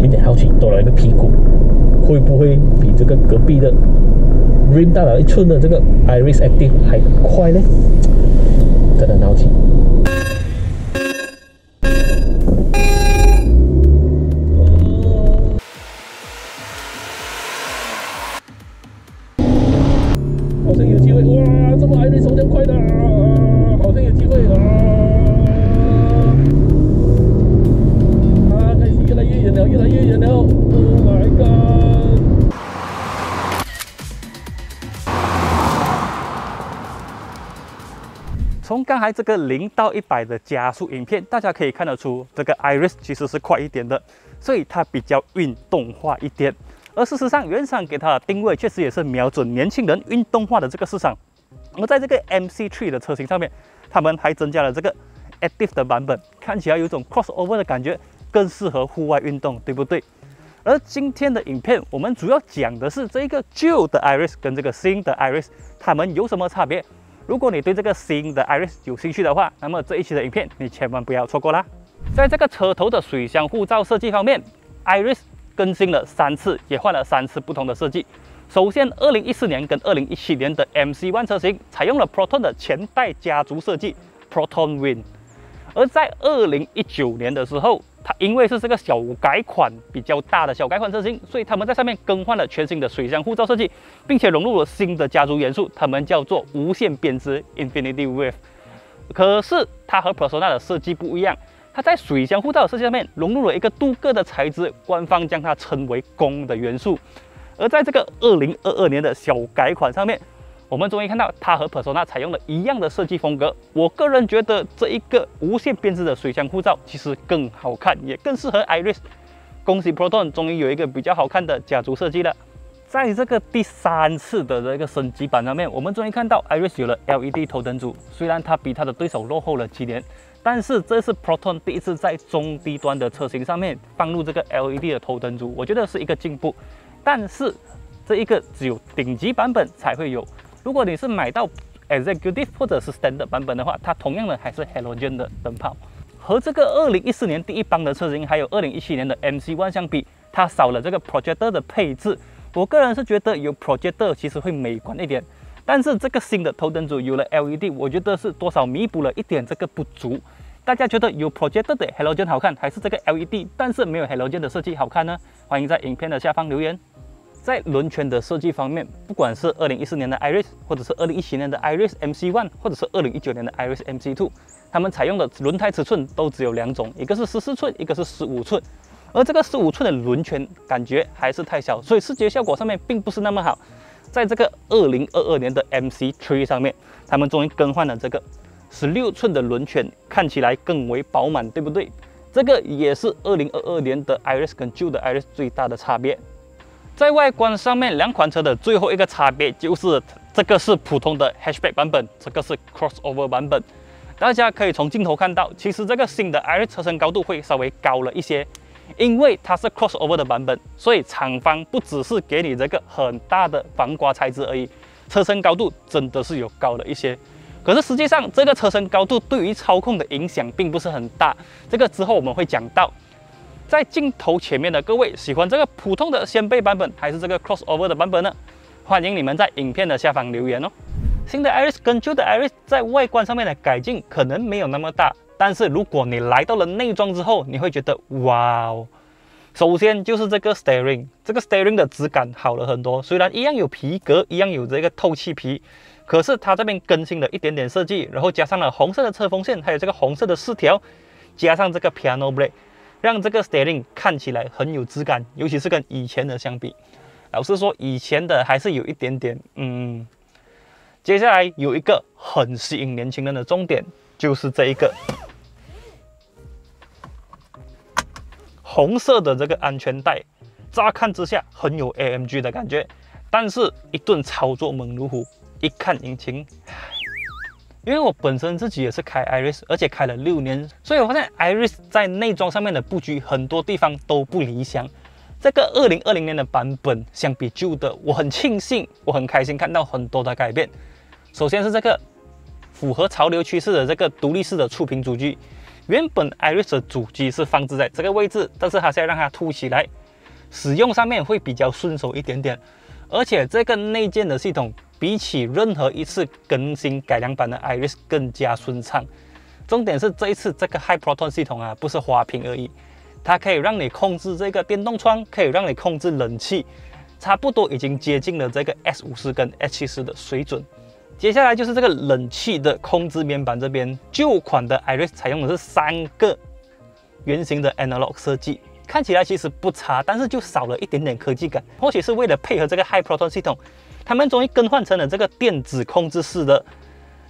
有点好奇，多了一个屁股，会不会比这个隔壁的 Rim 大了一寸的这个 Iris Active 还快呢？真的很好奇。好像有机会哇！这么 Iris 手这样快的，好像有机会！啊，越来越远了，越来越远了！Oh my god！从刚才这个零到一百的加速影片，大家可以看得出，这个 Iris 其实是快一点的，所以它比较运动化一点。而事实上，原厂给它的定位确实也是瞄准年轻人运动化的这个市场。而在这个 MC3 的车型上面，他们还增加了这个 Active 的版本，看起来有种 crossover 的感觉，更适合户外运动，对不对？而今天的影片，我们主要讲的是这个旧的 Iris 跟这个新的 Iris，它们有什么差别？如果你对这个新的 Iris 有兴趣的话，那么这一期的影片你千万不要错过啦！在这个车头的水箱护罩设计方面，Iris 更新了三次，也换了三次不同的设计。首先，二零一四年跟二零一七年的 MC One 车型采用了 Proton 的前代家族设计 Proton Win，而在二零一九年的时候，它因为是这个小改款比较大的小改款车型，所以他们在上面更换了全新的水箱护罩设计，并且融入了新的家族元素，他们叫做无限编织 Infinity Wave。可是它和 Persona 的设计不一样，它在水箱护罩的设计上面融入了一个镀铬的材质，官方将它称为弓的元素。而在这个二零二二年的小改款上面，我们终于看到它和 Persona 采用了一样的设计风格。我个人觉得这一个无线编织的水箱护罩其实更好看，也更适合 Iris。恭喜 Proton 终于有一个比较好看的家族设计了。在这个第三次的这个升级版上面，我们终于看到 Iris 有了 LED 头灯组。虽然它比它的对手落后了几年，但是这是 Proton 第一次在中低端的车型上面放入这个 LED 的头灯组，我觉得是一个进步。但是这一个只有顶级版本才会有。如果你是买到 Executive 或者是 Standard 版本的话，它同样的还是 Halogen 的灯泡。和这个2014年第一帮的车型，还有2017年的 MC One 相比，它少了这个 Projector 的配置。我个人是觉得有 Projector 其实会美观一点。但是这个新的头灯组有了 LED，我觉得是多少弥补了一点这个不足。大家觉得有 Projector 的 Halogen 好看，还是这个 LED 但是没有 Halogen 的设计好看呢？欢迎在影片的下方留言。在轮圈的设计方面，不管是2014年的 Iris，或者是2017年的 Iris MC1，或者是2019年的 Iris MC2，它们采用的轮胎尺寸都只有两种，一个是14寸，一个是15寸。而这个15寸的轮圈感觉还是太小，所以视觉效果上面并不是那么好。在这个2022年的 MC3 上面，他们终于更换了这个16寸的轮圈，看起来更为饱满，对不对？这个也是2022年的 Iris 跟旧的 Iris 最大的差别。在外观上面，两款车的最后一个差别就是这个是普通的 Hatchback 版本，这个是 Crossover 版本。大家可以从镜头看到，其实这个新的 i r i 车身高度会稍微高了一些，因为它是 Crossover 的版本，所以厂方不只是给你这个很大的防刮材质而已，车身高度真的是有高了一些。可是实际上，这个车身高度对于操控的影响并不是很大，这个之后我们会讲到。在镜头前面的各位，喜欢这个普通的掀背版本，还是这个 crossover 的版本呢？欢迎你们在影片的下方留言哦。新的 Iris 跟旧的 Iris 在外观上面的改进可能没有那么大，但是如果你来到了内装之后，你会觉得哇哦！首先就是这个 steering，这个 steering 的质感好了很多。虽然一样有皮革，一样有这个透气皮，可是它这边更新了一点点设计，然后加上了红色的车风线，还有这个红色的饰条，加上这个 piano brake。让这个 steering 看起来很有质感，尤其是跟以前的相比。老实说，以前的还是有一点点，嗯。接下来有一个很吸引年轻人的重点，就是这一个红色的这个安全带，乍看之下很有 AMG 的感觉，但是一顿操作猛如虎，一看引擎。因为我本身自己也是开 Iris，而且开了六年，所以我发现 Iris 在内装上面的布局很多地方都不理想。这个二零二零年的版本相比旧的，我很庆幸，我很开心看到很多的改变。首先是这个符合潮流趋势的这个独立式的触屏主机，原本 Iris 的主机是放置在这个位置，但是它现在让它凸起来，使用上面会比较顺手一点点。而且这个内建的系统比起任何一次更新改良版的 Iris 更加顺畅。重点是这一次这个 High Proton 系统啊，不是花瓶而已，它可以让你控制这个电动窗，可以让你控制冷气，差不多已经接近了这个 S 五十跟 S 七十的水准。接下来就是这个冷气的控制面板这边，旧款的 Iris 采用的是三个圆形的 Analog 设计，看起来其实不差，但是就少了一点点科技感。或许是为了配合这个 High Proton 系统，他们终于更换成了这个电子控制式的，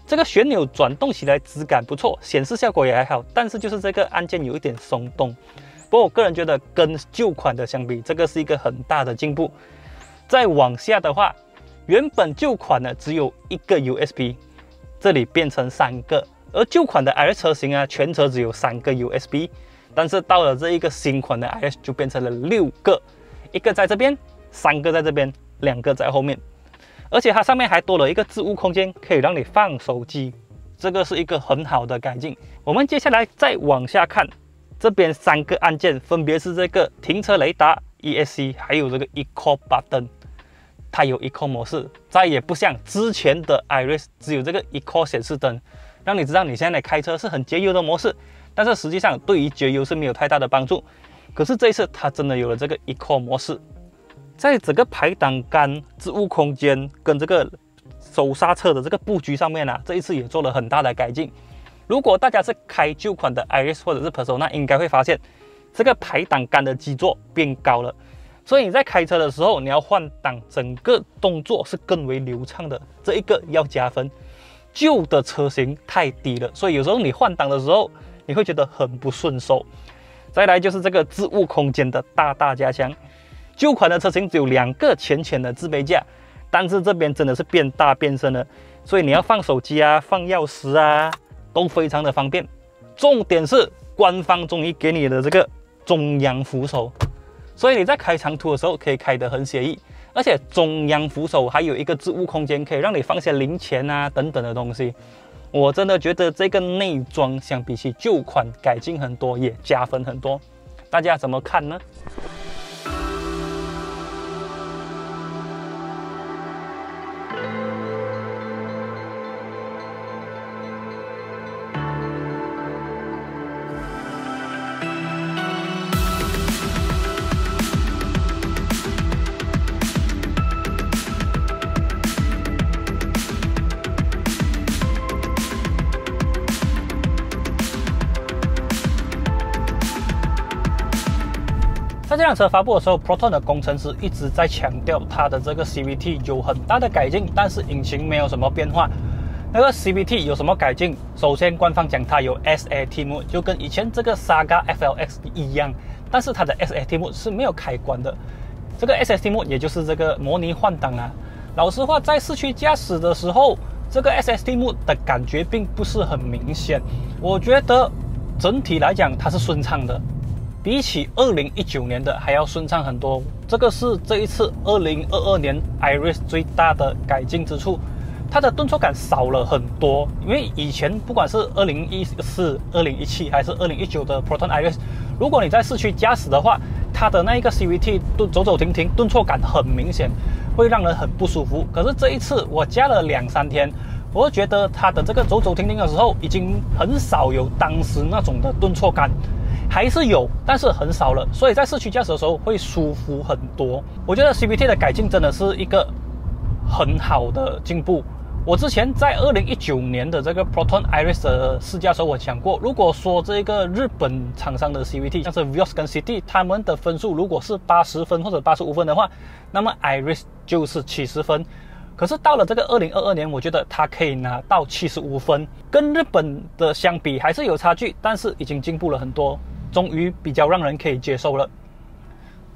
这个旋钮转动起来质感不错，显示效果也还好，但是就是这个按键有一点松动。不过我个人觉得跟旧款的相比，这个是一个很大的进步。再往下的话。原本旧款呢只有一个 USB，这里变成三个，而旧款的 RS 车型啊，全车只有三个 USB，但是到了这一个新款的 RS 就变成了六个，一个在这边，三个在这边，两个在后面，而且它上面还多了一个置物空间，可以让你放手机，这个是一个很好的改进。我们接下来再往下看，这边三个按键分别是这个停车雷达 ESC，还有这个 Eco Button。它有 Eco 模式，再也不像之前的 Iris 只有这个 Eco 显示灯，让你知道你现在开车是很节油的模式。但是实际上对于节油是没有太大的帮助。可是这一次它真的有了这个 Eco 模式，在整个排挡杆、置物空间跟这个手刹车的这个布局上面啊，这一次也做了很大的改进。如果大家是开旧款的 Iris 或者是 Persona，应该会发现这个排挡杆的基座变高了。所以你在开车的时候，你要换挡，整个动作是更为流畅的，这一个要加分。旧的车型太低了，所以有时候你换挡的时候，你会觉得很不顺手。再来就是这个置物空间的大大加强。旧款的车型只有两个浅浅的置杯架，但是这边真的是变大变深了，所以你要放手机啊、放钥匙啊，都非常的方便。重点是官方终于给你的这个中央扶手。所以你在开长途的时候可以开得很写意，而且中央扶手还有一个置物空间，可以让你放些零钱啊等等的东西。我真的觉得这个内装相比起旧款改进很多，也加分很多。大家怎么看呢？这辆车发布的时候，Proton 的工程师一直在强调它的这个 CVT 有很大的改进，但是引擎没有什么变化。那个 CVT 有什么改进？首先，官方讲它有 SAT mode，就跟以前这个 Saga FLX 一样，但是它的 SAT mode 是没有开关的。这个 SAT mode 也就是这个模拟换挡啊。老实话，在市区驾驶的时候，这个 SAT mode 的感觉并不是很明显。我觉得整体来讲，它是顺畅的。比起二零一九年的还要顺畅很多，这个是这一次二零二二年 Iris 最大的改进之处，它的顿挫感少了很多。因为以前不管是二零一四、二零一七还是二零一九的 Proton Iris，如果你在市区驾驶的话，它的那一个 CVT 顿走走停停，顿挫感很明显，会让人很不舒服。可是这一次我加了两三天，我觉得它的这个走走停停的时候，已经很少有当时那种的顿挫感。还是有，但是很少了，所以在市区驾驶的时候会舒服很多。我觉得 CVT 的改进真的是一个很好的进步。我之前在二零一九年的这个 Proton Iris 的试驾时候，我讲过，如果说这个日本厂商的 CVT，像是 Vios 跟 City，他们的分数如果是八十分或者八十五分的话，那么 Iris 就是七十分。可是到了这个二零二二年，我觉得它可以拿到七十五分，跟日本的相比还是有差距，但是已经进步了很多。终于比较让人可以接受了。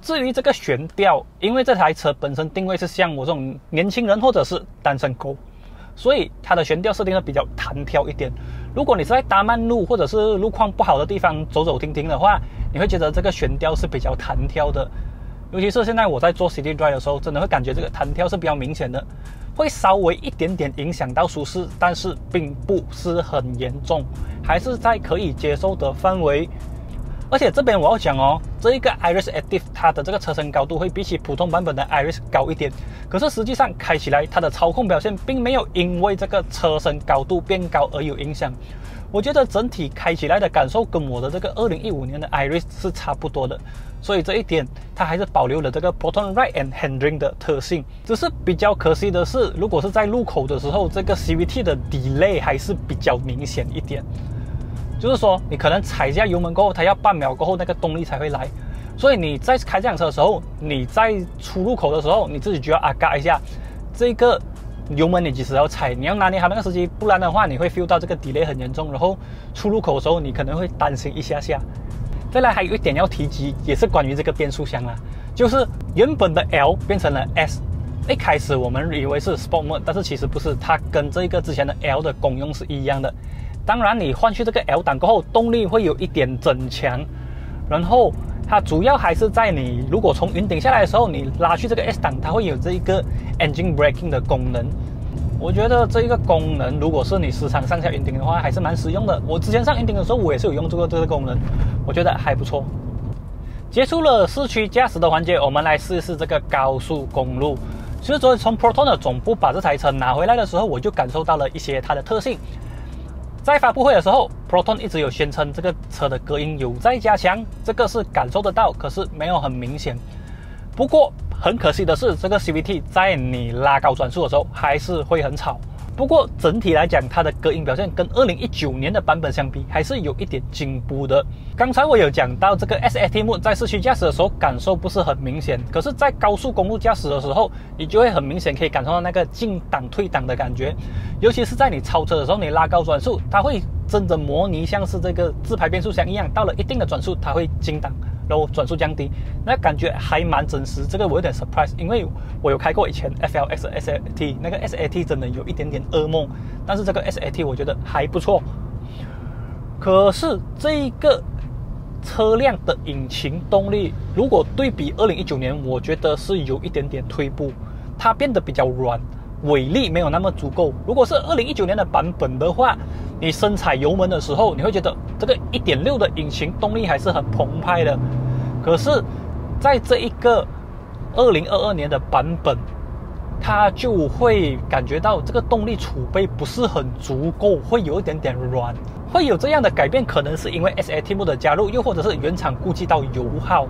至于这个悬吊，因为这台车本身定位是像我这种年轻人或者是单身狗，所以它的悬吊设定的比较弹跳一点。如果你是在大慢路或者是路况不好的地方走走停停的话，你会觉得这个悬吊是比较弹跳的。尤其是现在我在做 City Drive 的时候，真的会感觉这个弹跳是比较明显的，会稍微一点点影响到舒适，但是并不是很严重，还是在可以接受的范围。而且这边我要讲哦，这一个 Iris Active 它的这个车身高度会比起普通版本的 Iris 高一点，可是实际上开起来它的操控表现并没有因为这个车身高度变高而有影响。我觉得整体开起来的感受跟我的这个2015年的 Iris 是差不多的，所以这一点它还是保留了这个 Proton Right and Handling 的特性。只是比较可惜的是，如果是在路口的时候，这个 CVT 的 delay 还是比较明显一点。就是说，你可能踩下油门过后，它要半秒过后那个动力才会来，所以你在开这辆车的时候，你在出入口的时候，你自己就要啊嘎一下，这个油门你几时要踩，你要拿捏好那个时机，不然的话你会 feel 到这个 delay 很严重，然后出入口的时候你可能会担心一下下。再来还有一点要提及，也是关于这个变速箱啦，就是原本的 L 变成了 S，一开始我们以为是 Sport Mode，但是其实不是，它跟这个之前的 L 的功用是一样的。当然，你换去这个 L 档过后，动力会有一点增强，然后它主要还是在你如果从云顶下来的时候，你拉去这个 S 档，它会有这一个 engine braking 的功能。我觉得这一个功能，如果是你时常上下云顶的话，还是蛮实用的。我之前上云顶的时候，我也是有用这个这个功能，我觉得还不错。结束了市区驾驶的环节，我们来试一试这个高速公路。其实昨天从 Proton 的总部把这台车拿回来的时候，我就感受到了一些它的特性。在发布会的时候，Proton 一直有宣称这个车的隔音有在加强，这个是感受得到，可是没有很明显。不过很可惜的是，这个 CVT 在你拉高转速的时候还是会很吵。不过整体来讲，它的隔音表现跟二零一九年的版本相比，还是有一点进步的。刚才我有讲到这个 SAT mode 在市区驾驶的时候感受不是很明显，可是，在高速公路驾驶的时候，你就会很明显可以感受到那个进档退档的感觉。尤其是在你超车的时候，你拉高转速，它会真的模拟像是这个自排变速箱一样，到了一定的转速，它会进档。然后转速降低，那感觉还蛮真实。这个我有点 surprise，因为我有开过以前 FLX SAT，那个 SAT 真的有一点点噩梦。但是这个 SAT 我觉得还不错。可是这一个车辆的引擎动力，如果对比2019年，我觉得是有一点点退步，它变得比较软，尾力没有那么足够。如果是2019年的版本的话，你深踩油门的时候，你会觉得这个1.6的引擎动力还是很澎湃的。可是，在这一个2022年的版本，它就会感觉到这个动力储备不是很足够，会有一点点软。会有这样的改变，可能是因为 SAT 的加入，又或者是原厂估计到油耗。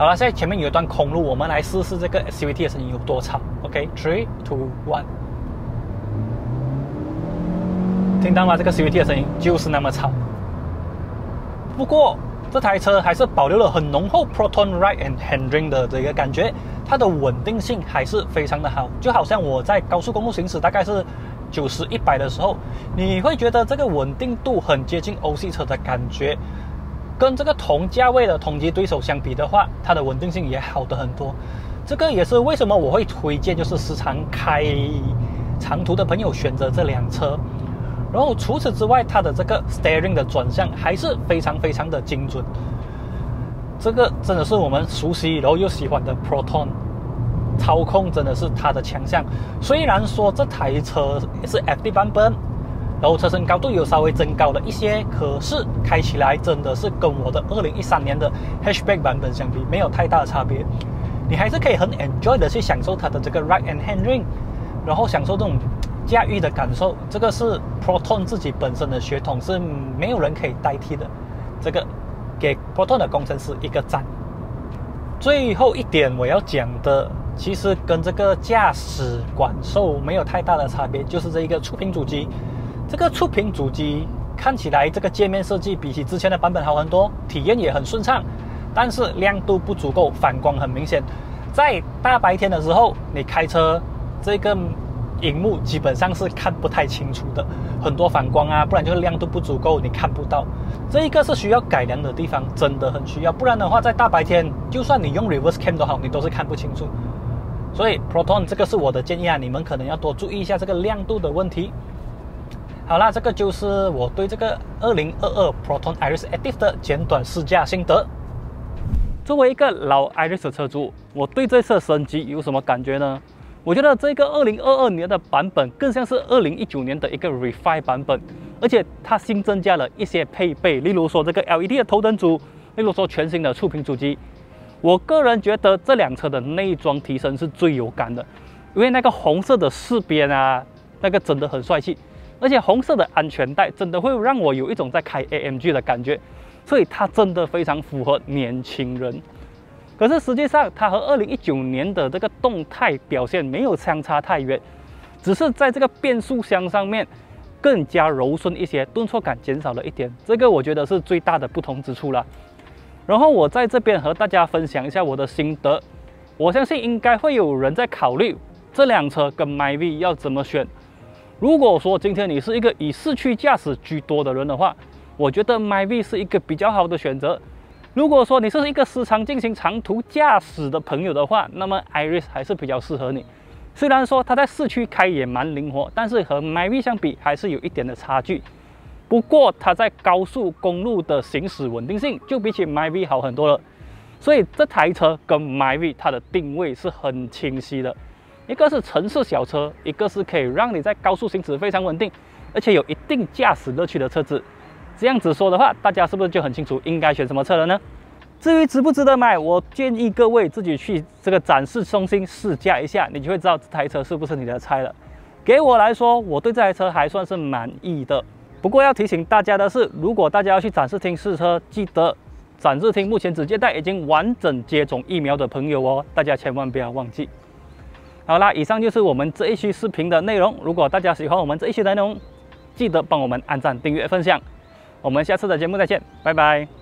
好了，现在前面有一段空路，我们来试试这个 CVT 的声音有多吵。OK，three two one。听到吗？这个 CVT 的声音就是那么吵。不过这台车还是保留了很浓厚 Proton Ride and Handling 的这个感觉，它的稳定性还是非常的好。就好像我在高速公路行驶大概是九十一百的时候，你会觉得这个稳定度很接近欧系车的感觉。跟这个同价位的同级对手相比的话，它的稳定性也好的很多。这个也是为什么我会推荐，就是时常开长途的朋友选择这辆车。然后除此之外，它的这个 steering 的转向还是非常非常的精准。这个真的是我们熟悉然后又喜欢的 Proton，操控真的是它的强项。虽然说这台车是 FD 版本，然后车身高度有稍微增高了一些，可是开起来真的是跟我的2013年的 Hatchback 版本相比没有太大的差别。你还是可以很 enjoy 的去享受它的这个 ride and handling，然后享受这种。驾驭的感受，这个是 Proton 自己本身的血统，是没有人可以代替的。这个给 Proton 的工程师一个赞。最后一点我要讲的，其实跟这个驾驶感受没有太大的差别，就是这一个触屏主机。这个触屏主机看起来这个界面设计比起之前的版本好很多，体验也很顺畅，但是亮度不足够，反光很明显。在大白天的时候，你开车这个。荧幕基本上是看不太清楚的，很多反光啊，不然就是亮度不足够，你看不到。这一个是需要改良的地方，真的很需要。不然的话，在大白天，就算你用 reverse cam 都好，你都是看不清楚。所以 Proton 这个是我的建议啊，你们可能要多注意一下这个亮度的问题。好啦，这个就是我对这个2022 Proton Iris Active 的简短试驾心得。作为一个老 Iris 车主，我对这次升级有什么感觉呢？我觉得这个2022年的版本更像是2019年的一个 Refine 版本，而且它新增加了一些配备，例如说这个 LED 的头灯组，例如说全新的触屏主机。我个人觉得这辆车的内装提升是最有感的，因为那个红色的饰边啊，那个真的很帅气，而且红色的安全带真的会让我有一种在开 AMG 的感觉，所以它真的非常符合年轻人。可是实际上，它和二零一九年的这个动态表现没有相差太远，只是在这个变速箱上面更加柔顺一些，顿挫感减少了一点，这个我觉得是最大的不同之处了。然后我在这边和大家分享一下我的心得，我相信应该会有人在考虑这辆车跟 MyV 要怎么选。如果说今天你是一个以市区驾驶居多的人的话，我觉得 MyV 是一个比较好的选择。如果说你是一个时常进行长途驾驶的朋友的话，那么 Iris 还是比较适合你。虽然说它在市区开也蛮灵活，但是和 MyV 相比还是有一点的差距。不过它在高速公路的行驶稳定性就比起 MyV 好很多了。所以这台车跟 MyV 它的定位是很清晰的，一个是城市小车，一个是可以让你在高速行驶非常稳定，而且有一定驾驶乐趣的车子。这样子说的话，大家是不是就很清楚应该选什么车了呢？至于值不值得买，我建议各位自己去这个展示中心试驾一下，你就会知道这台车是不是你的菜了。给我来说，我对这台车还算是满意的。不过要提醒大家的是，如果大家要去展示厅试车，记得展示厅目前只接待已经完整接种疫苗的朋友哦，大家千万不要忘记。好啦，以上就是我们这一期视频的内容。如果大家喜欢我们这一期的内容，记得帮我们按赞、订阅、分享。我们下次的节目再见，拜拜。